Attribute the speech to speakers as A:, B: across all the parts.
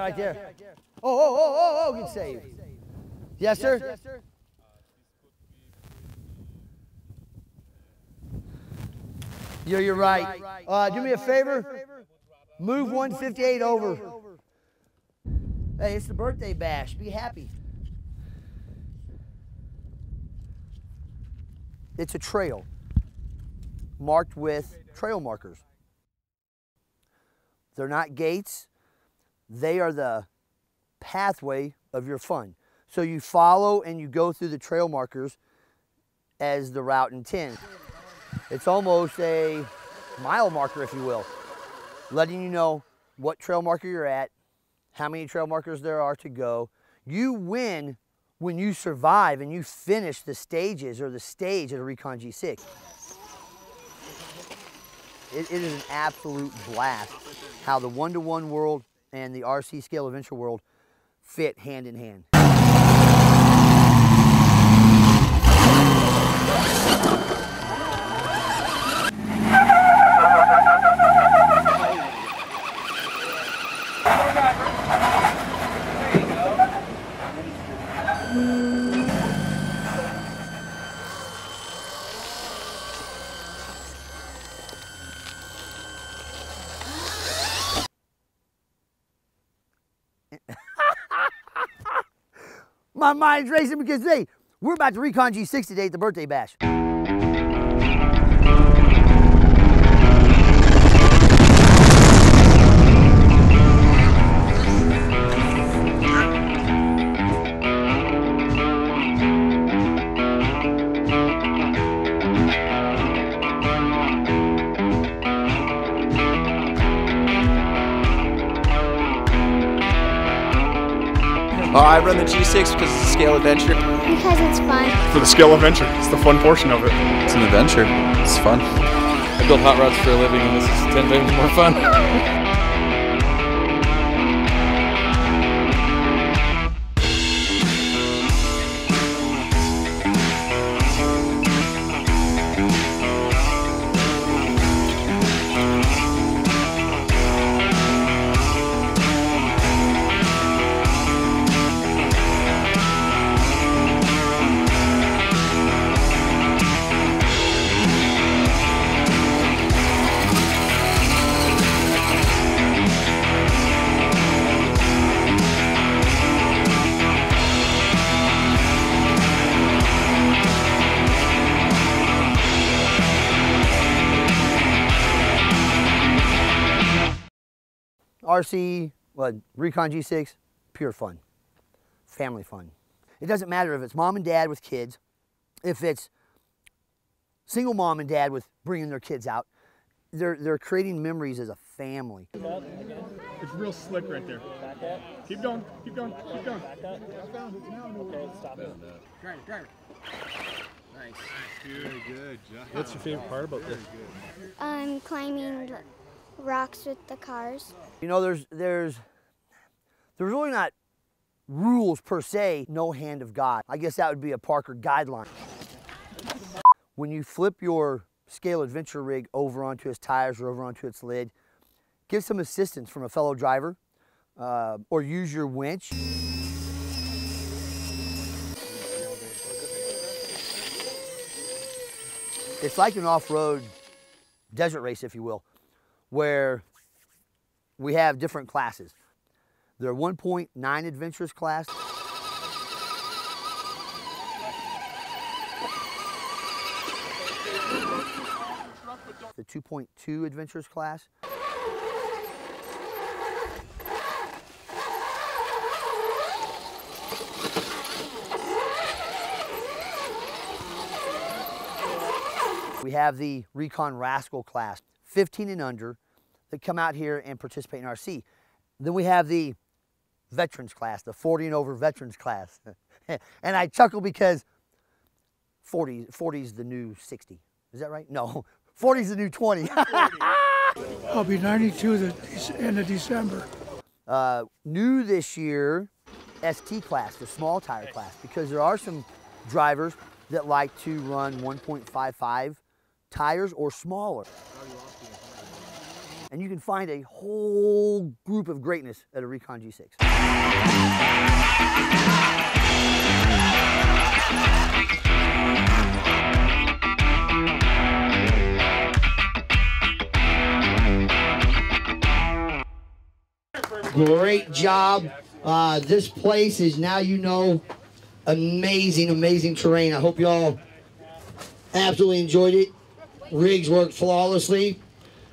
A: That right there? Oh, oh, oh, oh, oh, good save. Yes, sir? You're, you're right. Uh, do me a favor. Move 158 over. Hey, it's the birthday bash. Be happy. It's a trail marked with trail markers. They're not gates. They are the pathway of your fun. So you follow and you go through the trail markers as the route intends. It's almost a mile marker, if you will, letting you know what trail marker you're at, how many trail markers there are to go. You win when you survive and you finish the stages or the stage at a Recon G6. It, it is an absolute blast how the one-to-one -one world and the RC scale adventure world fit hand in hand. My mind's racing because hey, we're about to recon G6 today at the birthday bash.
B: Uh, I run the G6 because it's a scale adventure.
C: Because it's fun.
D: For the scale adventure, it's the fun portion of it.
E: It's an adventure. It's fun.
F: I build hot rods for a living, and this is 10 times more fun.
A: RC, what, Recon G6, pure fun, family fun. It doesn't matter if it's mom and dad with kids, if it's single mom and dad with bringing their kids out. They're, they're creating memories as a family.
D: It's real slick right there. Keep going, keep going, keep going.
G: Okay, stop it.
H: Driver, driver. Nice.
D: Good, good job. What's your favorite part about this?
C: I'm um, climbing rocks with the cars.
A: You know, there's, there's, there's really not rules per se, no hand of God. I guess that would be a Parker guideline. When you flip your scale adventure rig over onto its tires or over onto its lid, give some assistance from a fellow driver uh, or use your winch. It's like an off-road desert race, if you will, where we have different classes. There are 1.9 adventurous class. The 2.2 adventurous class. We have the Recon Rascal class, 15 and under, that come out here and participate in RC. Then we have the veterans class, the 40 and over veterans class. and I chuckle because 40, 40 is the new 60. Is that right? No, 40 is the new 20.
I: I'll be 92 the end of December.
A: Uh, new this year, ST class, the small tire class, because there are some drivers that like to run 1.55 tires or smaller. And you can find a whole group of greatness at a Recon G6. Great job. Uh, this place is now you know amazing, amazing terrain. I hope you all absolutely enjoyed it. Rigs worked flawlessly.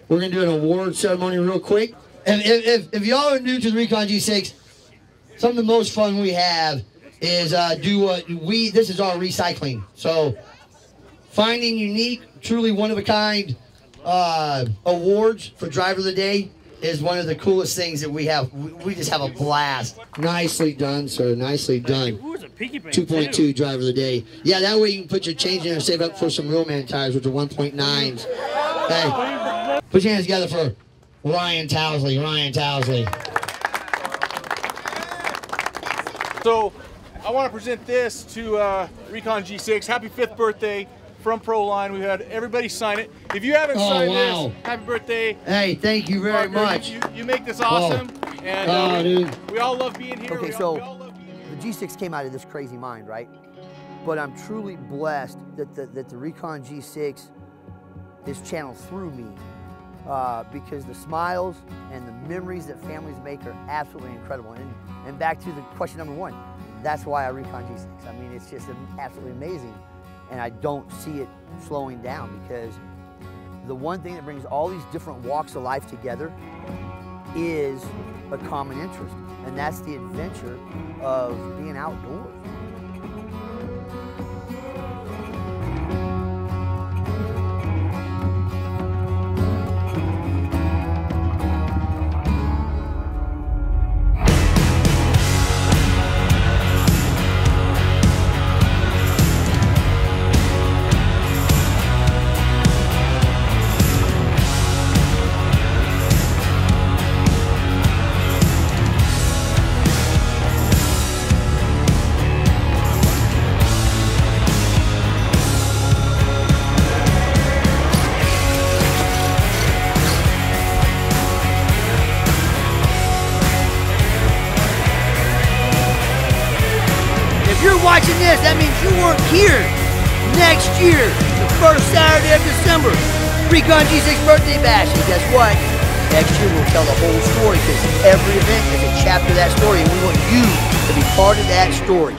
A: We're gonna do an award ceremony real quick. And if, if, if y'all are new to the Recon G6, some of the most fun we have is uh, do what we. This is our recycling. So finding unique, truly one of a kind uh, awards for Driver of the Day is one of the coolest things that we have. We, we just have a blast. Nicely done, sir. Nicely done. 2.2 driver of the day. Yeah, that way you can put your change in and save up for some real man tires, which are 1.9s. Hey, put your hands together for Ryan Towsley. Ryan Towsley.
D: So, I want to present this to uh, Recon G6. Happy fifth birthday from Proline. We had everybody sign it. If you haven't
A: Oh,
D: signed
A: wow.
D: this, happy birthday.
A: Hey, thank you very
D: Parker.
A: much.
D: You, you make this awesome. And
A: Oh,
D: uh,
A: dude.
D: we all love being here.
A: Okay,
D: we all,
A: so
D: we all love being here.
A: the G6 came out of this crazy mind, right? But I'm truly blessed that the, that the Recon G6 is channeled through me uh, because the smiles and the memories that families make are absolutely incredible. And, and back to the question number one, that's why I Recon G6. I mean, it's just absolutely amazing. And I don't see it slowing down because the one thing that brings all these different walks of life together is a common interest, and that's the adventure of being outdoors. Watching this, that means you weren't here next year, the first Saturday of December. Recon G6 birthday bash. And guess what? Next year we'll tell the whole story because every event is a chapter of that story, and we want you to be part of that story.